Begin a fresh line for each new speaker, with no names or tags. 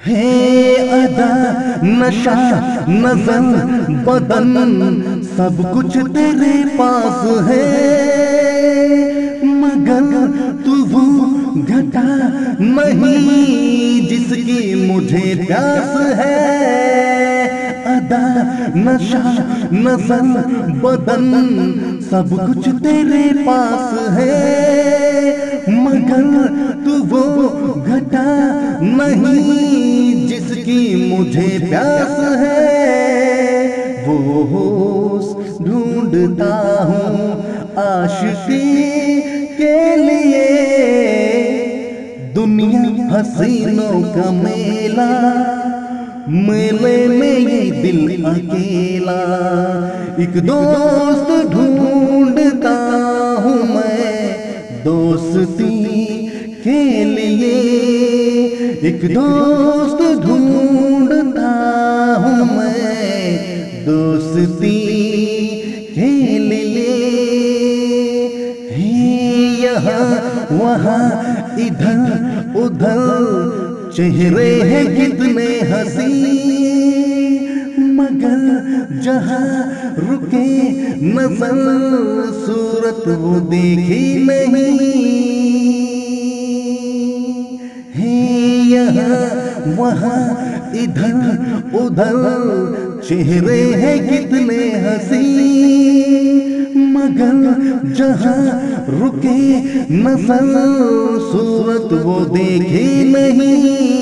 है अदा, नशा नज़र बदन, सब कुछ तेरे पास है। मगर तू वो घटा नहीं जिसकी मुझे प्यास है। अदा, नशा नज़र बदन, सब कुछ तेरे पास है। मगर तू वो घटा नहीं जिसकी मुझे प्यास है, वो होश ढूंढता हूँ आशिकी के लिए। दुनिया हसीनों का मेला, मेले में ये दिल अकेला। एक दोस्त ढूंढता हूँ मैं दोस्ती के लिए। एक दोस्त ढूंढता दोस्ती के लिए यहाँ, वहाँ इधर उधर चेहरे हैं कितने हँसी मगर जहाँ रुके नज़र, सूरत वो देखी नहीं। है यहाँ वहाँ इधर उधर चेहरे हैं कितने हसी मगर जहाँ रुके नज़र, सूरत वो देखे नहीं।